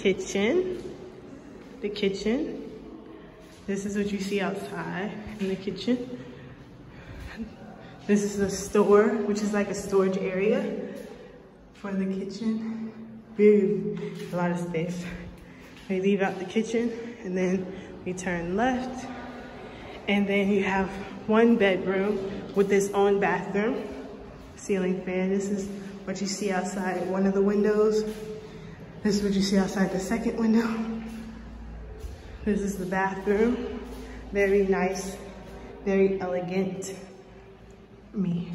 Kitchen. The kitchen. This is what you see outside in the kitchen. This is the store, which is like a storage area for the kitchen. Boom, a lot of space. We leave out the kitchen and then we turn left. And then you have one bedroom with its own bathroom, ceiling fan. This is what you see outside one of the windows. This is what you see outside the second window. This is the bathroom. Very nice, very elegant. Me.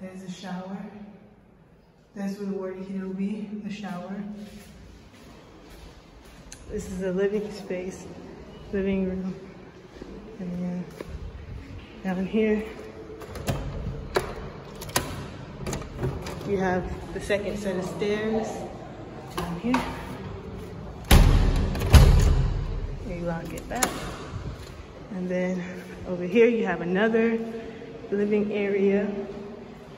There's a shower. That's where the water heater will be, the shower. This is the living space, living room. And then down here, you have the second set of stairs here. You lock it back. And then over here you have another living area,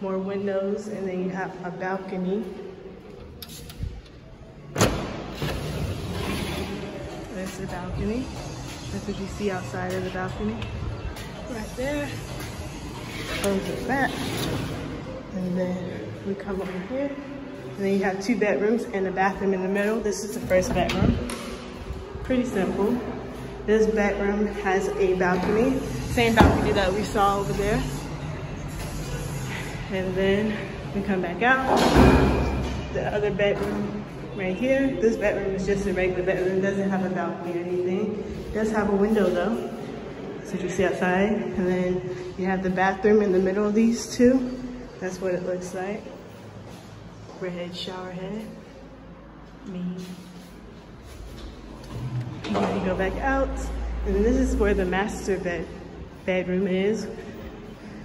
more windows, and then you have a balcony. There's the balcony. That's what you see outside of the balcony. Right there. Close it back. And then we come over here. And then you have two bedrooms and a bathroom in the middle. This is the first bedroom. Pretty simple. This bedroom has a balcony. Same balcony that we saw over there. And then we come back out. The other bedroom right here. This bedroom is just a regular bedroom. It doesn't have a balcony or anything. It does have a window though. So you see outside. And then you have the bathroom in the middle of these two. That's what it looks like. Red shower head. Me. And then go back out. And this is where the master bed bedroom is.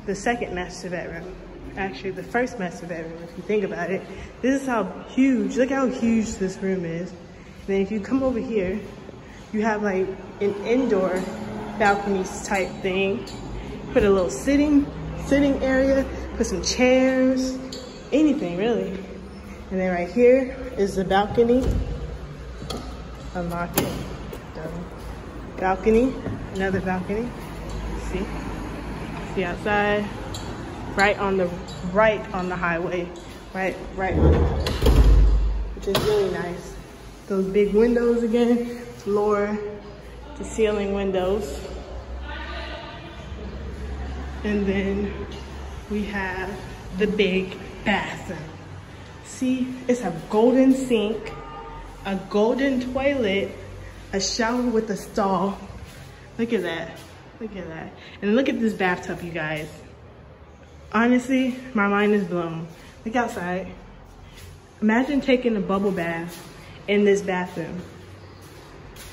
The second master bedroom actually the first master bedroom, if you think about it. This is how huge, look how huge this room is. And then if you come over here, you have like an indoor balcony type thing. Put a little sitting, sitting area, put some chairs, anything really. And then right here is the balcony. Unlock it. Balcony, another balcony. See? See outside right on the right on the highway, right right on the highway, which is really nice. Those big windows again, floor to ceiling windows. And then we have the big bathroom. See, it's a golden sink, a golden toilet, a shower with a stall. Look at that, look at that. And look at this bathtub, you guys. Honestly, my mind is blown. Look outside. Imagine taking a bubble bath in this bathroom.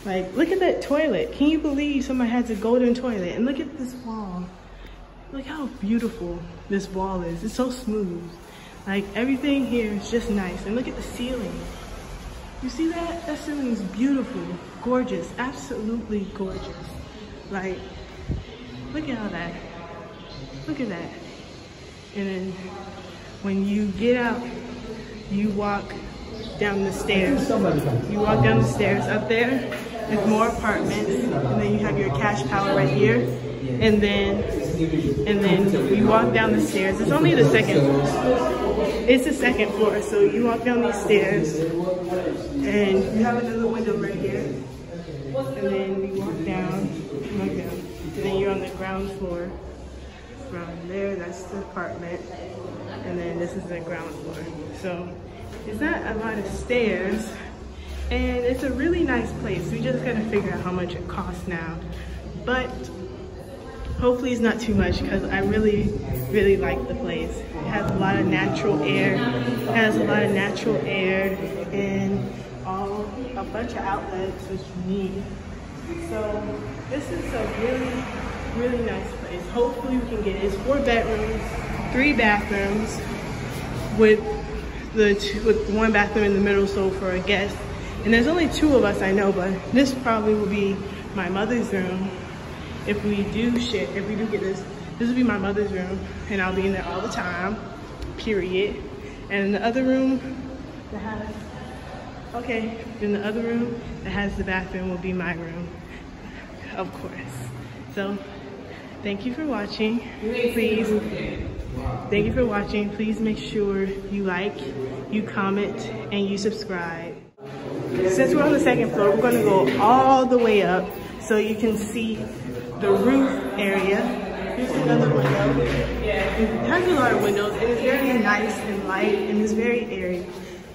Like, look at that toilet. Can you believe someone has a golden toilet? And look at this wall. Look how beautiful this wall is. It's so smooth. Like, everything here is just nice. And look at the ceiling. You see that? That ceiling is beautiful, gorgeous, absolutely gorgeous. Like, look at all that. Look at that. And then when you get out, you walk down the stairs. You walk down the stairs up there, there's more apartments, and then you have your cash power right here. And then and then you walk down the stairs. It's only the second floor. It's the second floor, so you walk down these stairs and you have another window right here. And then you walk down, walk down, and then you're on the ground floor from there, that's the apartment. And then this is the ground floor. So it's not a lot of stairs. And it's a really nice place. We just gotta figure out how much it costs now. But hopefully it's not too much because I really, really like the place. It has a lot of natural air. It has a lot of natural air and all a bunch of outlets which you need. So this is a really, really nice place. Hopefully we can get it. It's four bedrooms, three bathrooms with the two, with one bathroom in the middle so for a guest. And there's only two of us I know, but this probably will be my mother's room. If we do share, if we do get this, this will be my mother's room and I'll be in there all the time, period. And in the other room that has Okay, in the other room that has the bathroom will be my room, of course. So, thank you for watching. Please, thank you for watching. Please make sure you like, you comment, and you subscribe. Since we're on the second floor, we're gonna go all the way up so you can see the roof area. Here's another window. It has a lot of windows. It is very nice and light and it's very airy.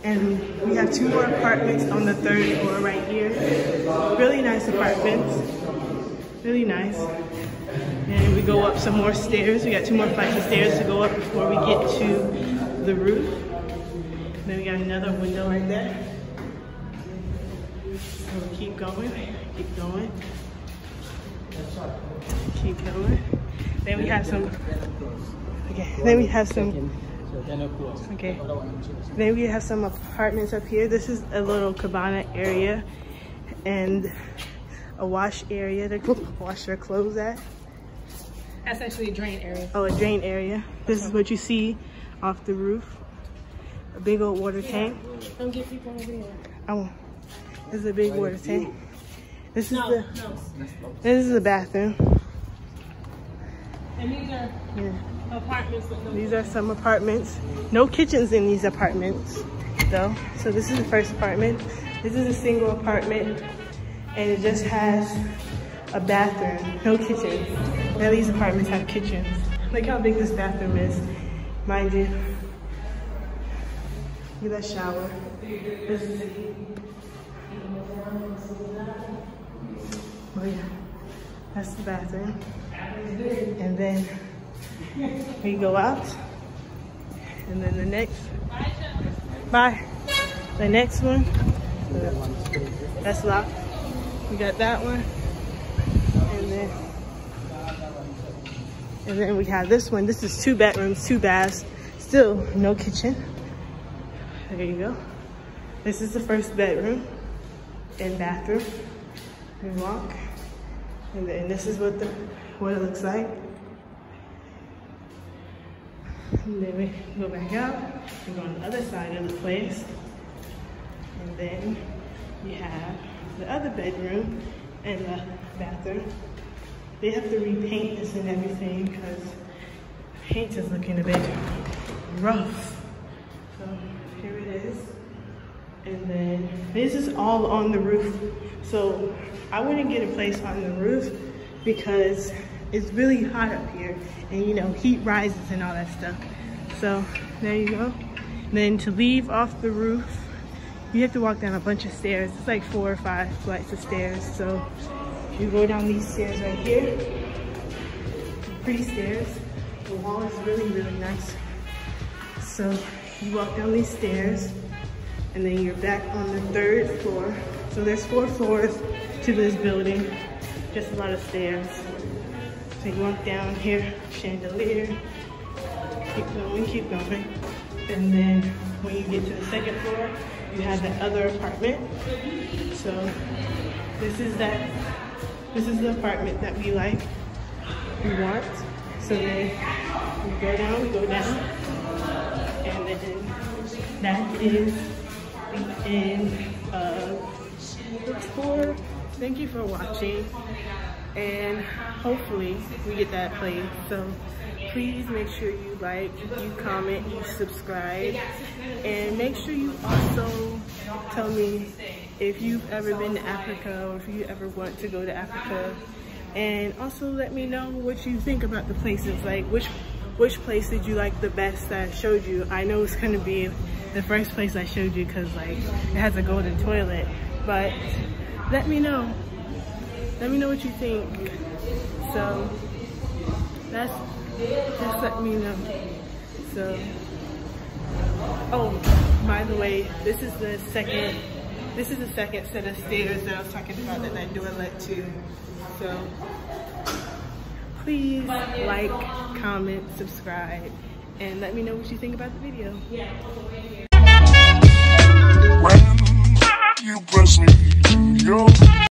And we have two more apartments on the third floor right here. Really nice apartments. Really nice. And we go up some more stairs. We got two more flights of stairs to go up before we get to the roof. Then we got another window right there. So we keep going, keep going, keep going. Then we have some, okay, then we have some, okay. Then we have some apartments up here. This is a little cabana area and a wash area to wash your clothes at. That's actually a drain area. Oh, a drain area. This is what you see off the roof. A big old water tank. Don't get people over there. Oh, this is a big water tank. This is No, the no. this is the bathroom. And these are Yeah. apartments with no These are some apartments. No kitchens in these apartments, though. So this is the first apartment. This is a single apartment, and it just has a bathroom, no kitchen. Now these apartments have kitchens. Look how big this bathroom is, mind you. Look at that shower. This is- Oh yeah, that's the bathroom. And then we go out. And then the next, bye. The next one, that's locked. We got that one. And then, and then we have this one. This is two bedrooms, two baths. Still no kitchen. There you go. This is the first bedroom and bathroom. We walk. And then this is what the what it looks like. And then we go back out and go on the other side of the place. And then you have the other bedroom and the bathroom. They have to repaint this and everything because the paint is looking a bit rough. So here it is. And then this is all on the roof. So I wouldn't get a place on the roof because it's really hot up here and you know, heat rises and all that stuff. So there you go. Then to leave off the roof, you have to walk down a bunch of stairs. It's like four or five flights of stairs. So you go down these stairs right here. Pretty stairs. The wall is really, really nice. So you walk down these stairs and then you're back on the third floor. So there's four floors to this building, just a lot of stairs. So you walk down here, chandelier, keep going, keep going. And then when you get to the second floor, you have the other apartment. So this is that, this is the apartment that we like, we want. So then we go down, we go down, and then that is the end of the tour. Thank you for watching, and hopefully we get that place So please make sure you like, you comment, you subscribe, and make sure you also tell me if you've ever been to Africa or if you ever want to go to Africa. And also let me know what you think about the places, like which which place did you like the best that I showed you? I know it's gonna be the first place I showed you because like it has a golden toilet, but let me know. Let me know what you think. So that's just let me know. So oh by the way, this is the second this is the second set of stairs that I was talking about that that door led to. So please like, comment, subscribe, and let me know what you think about the video. You press me, you're